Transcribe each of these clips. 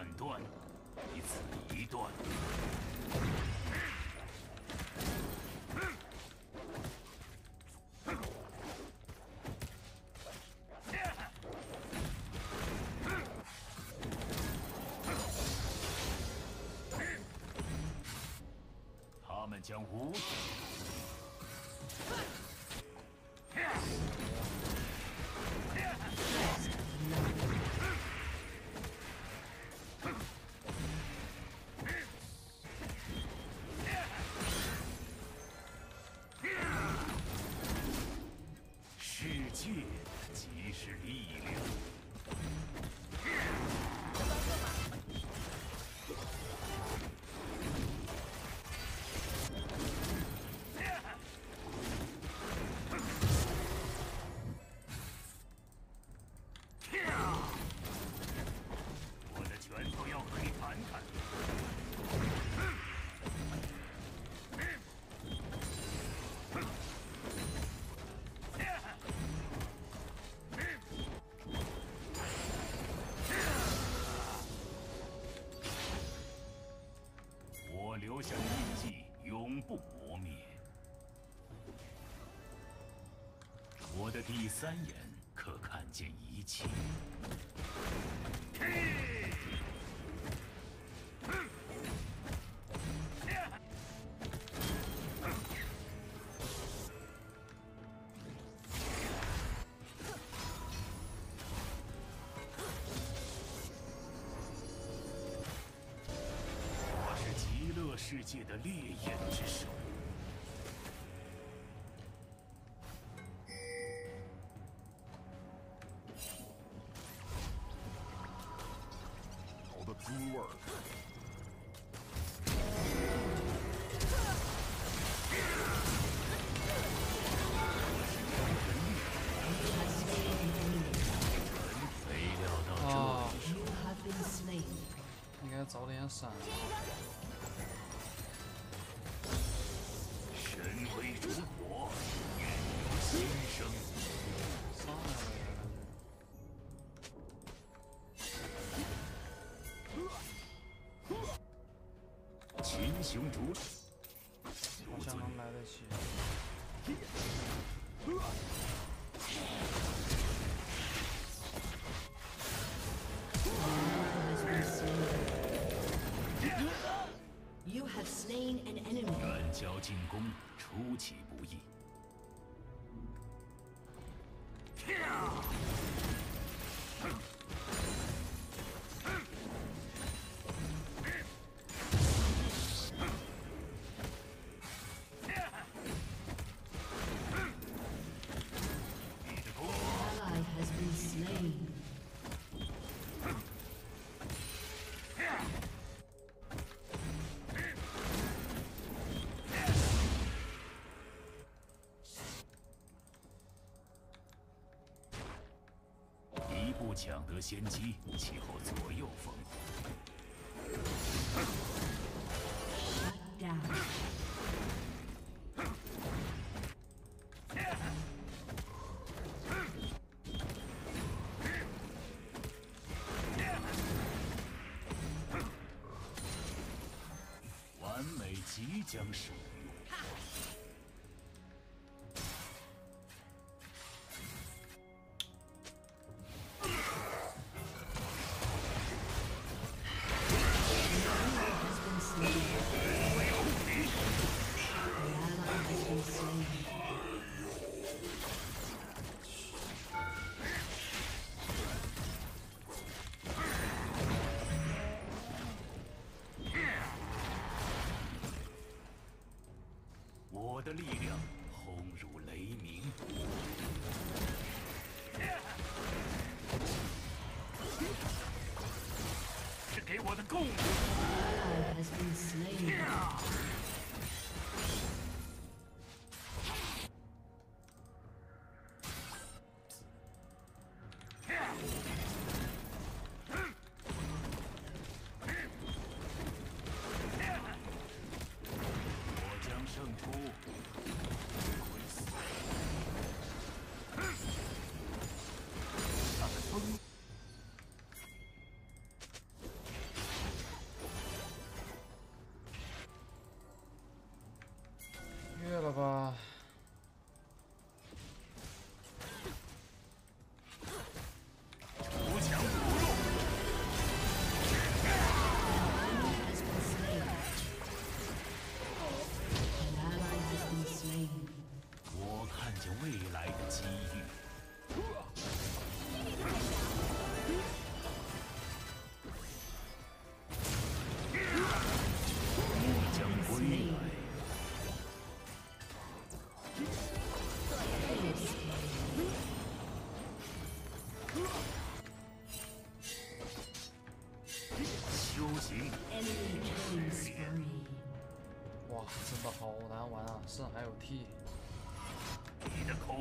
万段，一此一段。他们将无第三眼可看见一切。我是极乐世界的烈焰之手。好群雄逐鹿好像能来得及。You have slain an enemy. 远交近攻，出其不意。抢得先机，其后左右逢。完美即将使是给我的贡品。Ally has been slain. 我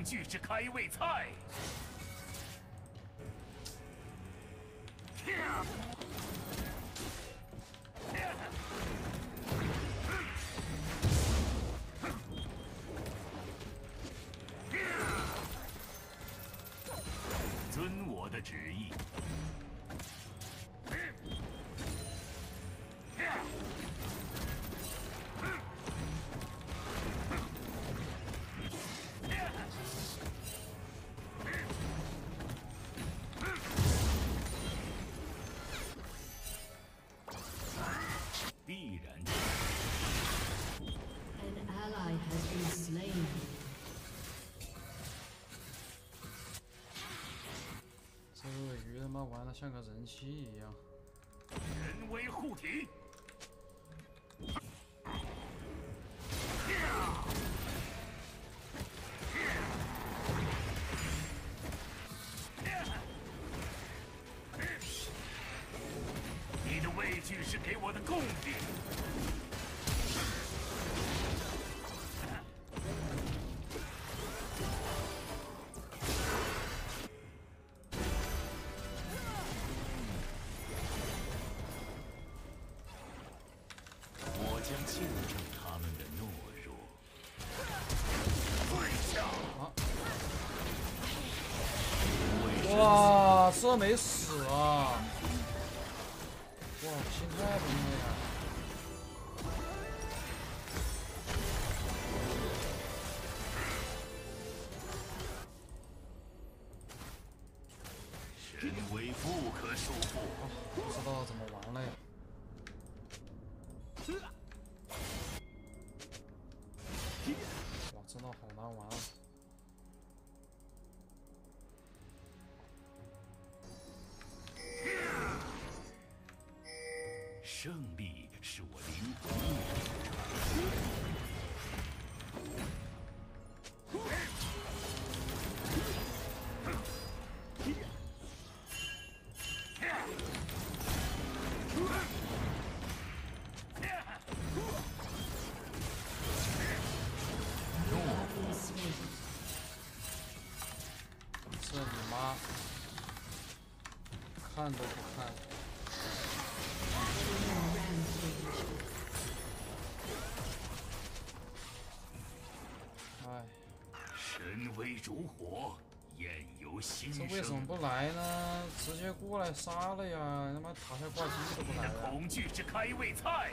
恐惧是开胃菜。玩的像个人气一样。人为护体。你的畏惧是给我的贡品。哇，这没死啊！哇，心态崩了呀！神威不可束缚。不知道怎么玩了呀。看都不看。哎，神威如火，焰由心这为什么。不来呢？直接过来杀了呀！他妈塔下挂机都不来了！恐惧是开胃菜。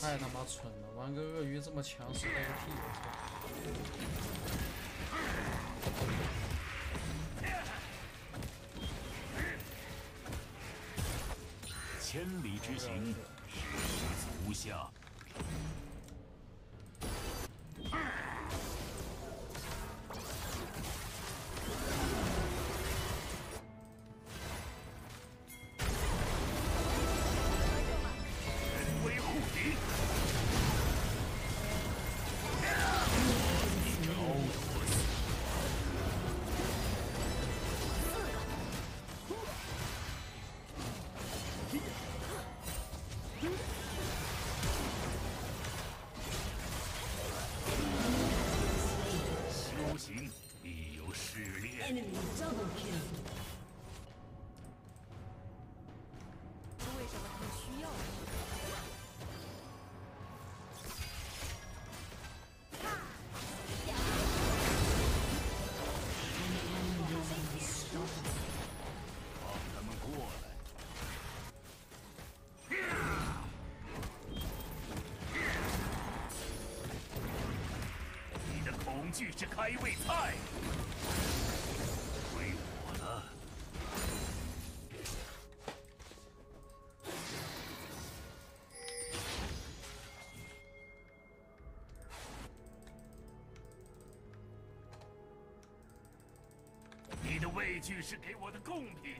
太他妈蠢了！玩个鳄鱼这么强势带个屁！千里之行，始于足下。为什么他们需要过来恐惧是开胃菜。畏惧是给我的贡品。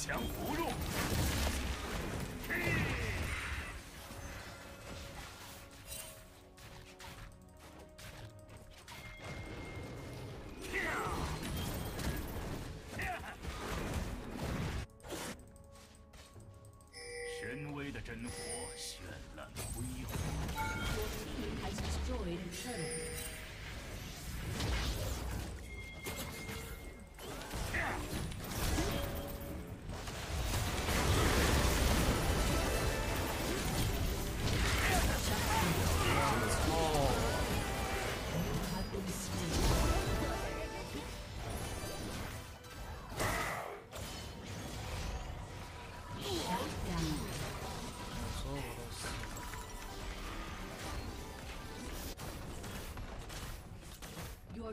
强扶弱。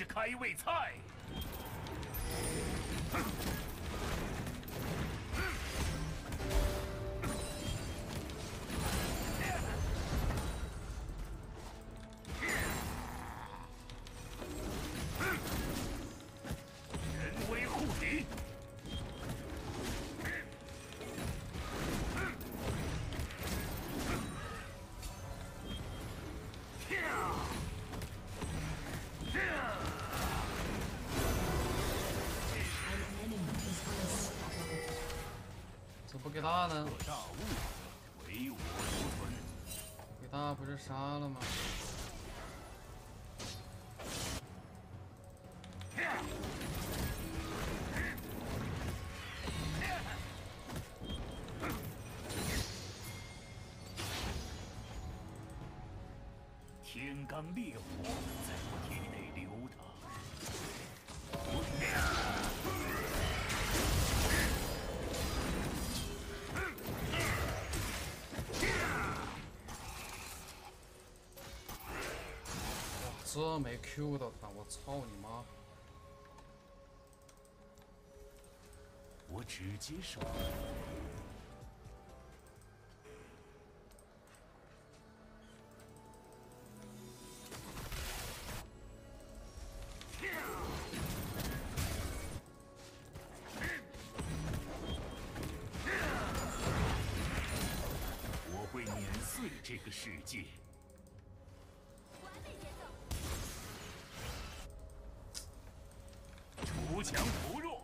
是开胃菜。给他呢？大物，唯我独尊。给他不是杀了吗？天罡烈火在我体内这没 Q 到他，我操你妈！我直接受。不强不弱。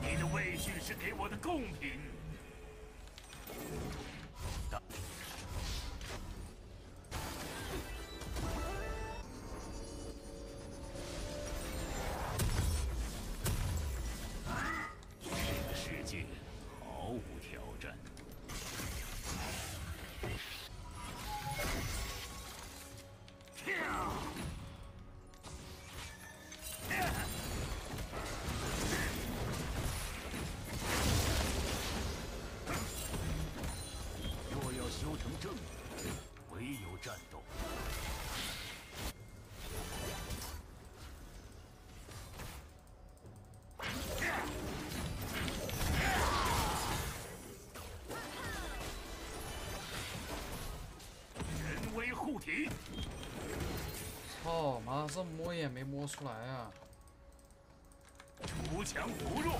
你的畏惧是给我的贡品。这摸也没摸出来啊。无强不弱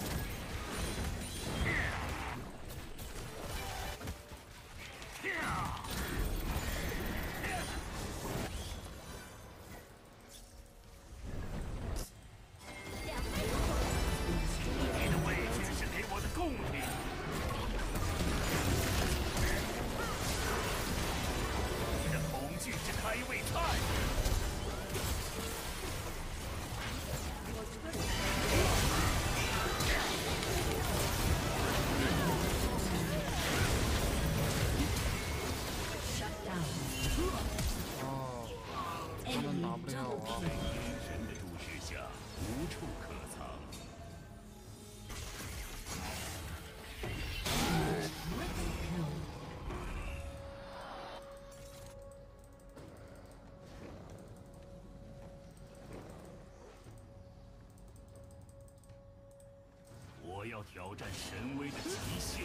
要挑战神威的极限。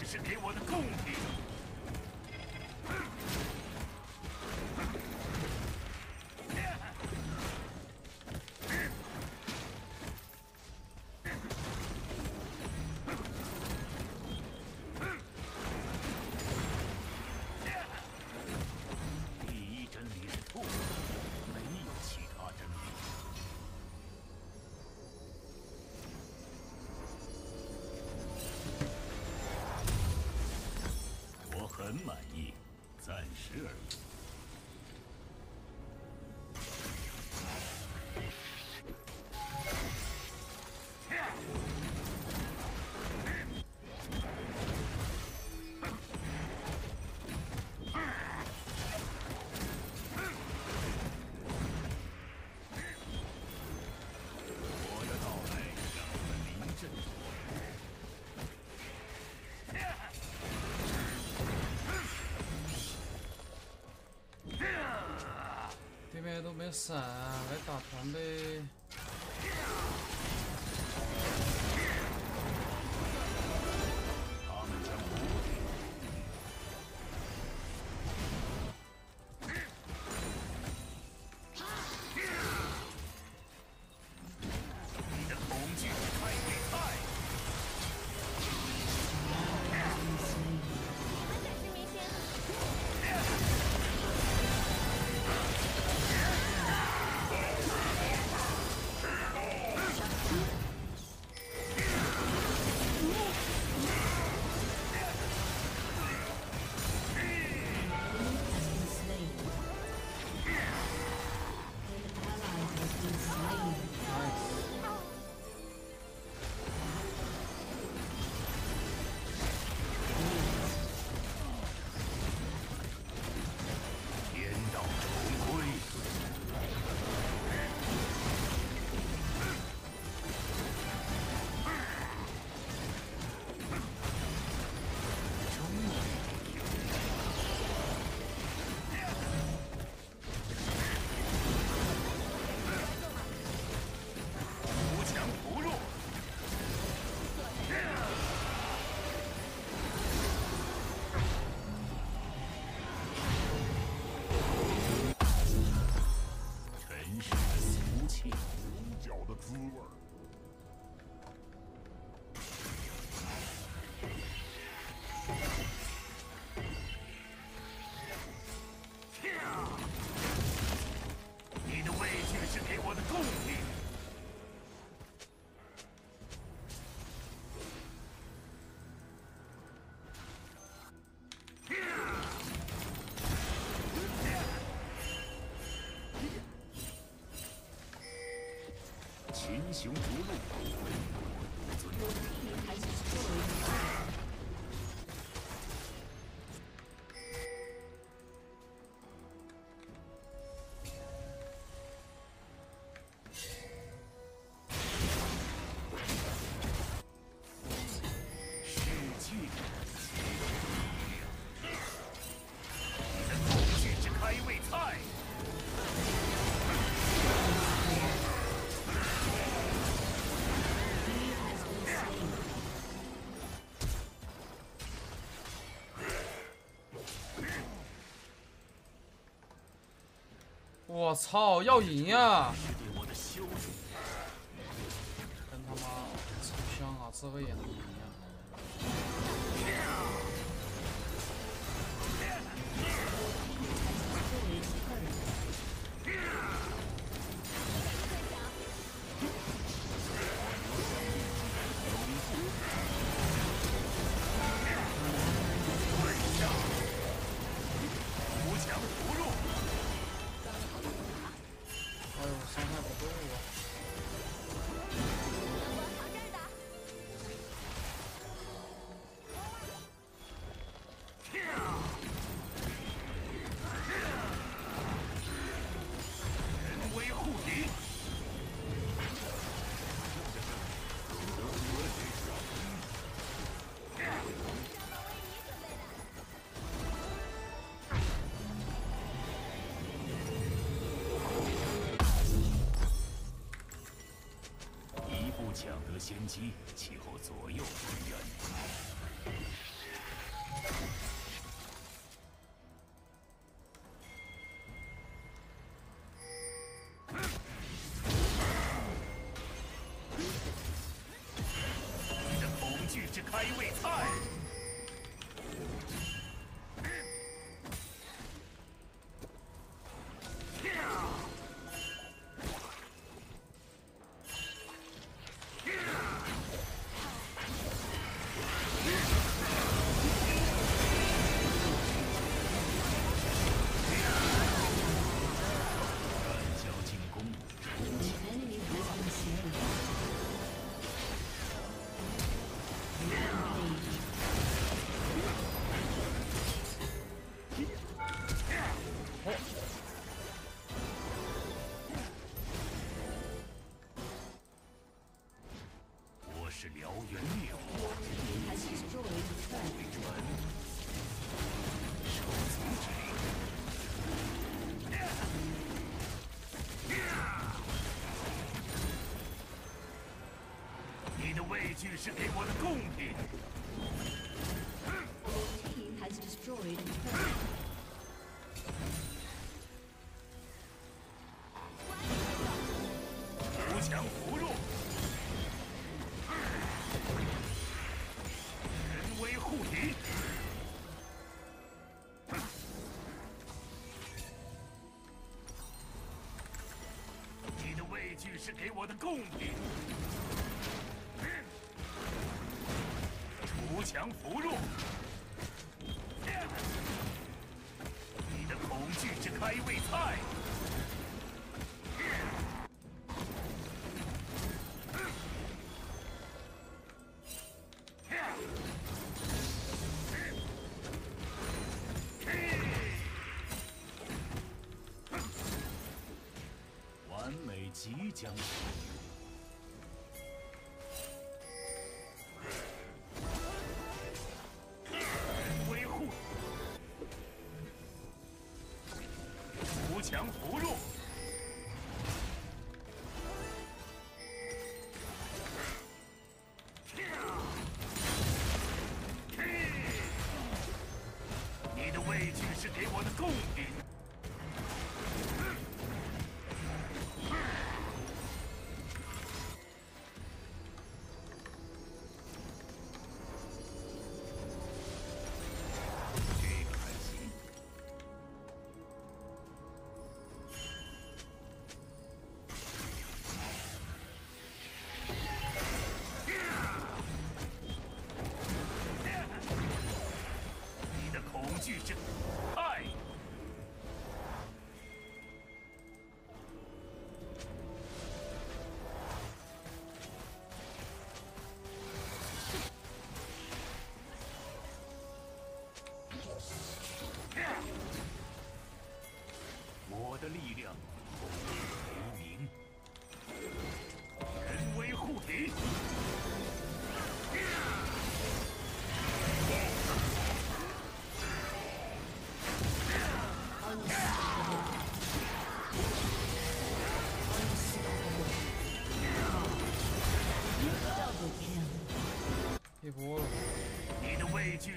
这是给我的贡品。I'm sure. 要闪，来打团呗。群雄逐鹿，我操，要赢呀！是对我的羞辱。真他妈抽象啊，这个也能赢抢得先机，其后左右逢源。畏惧是给我的贡品，Team has destroyed a turret. 扶强扶弱，人威护敌。你的畏惧是给我的贡品，强扶弱。你的恐惧之开胃菜。强。扶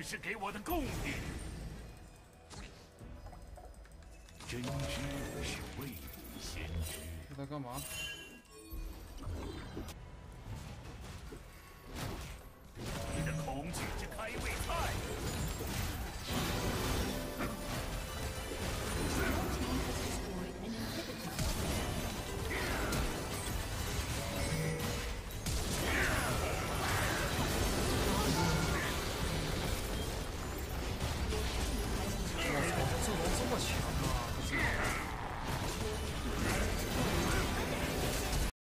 是给我的贡品。真知是未卜先知。他在干嘛？